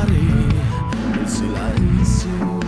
It's el silencio.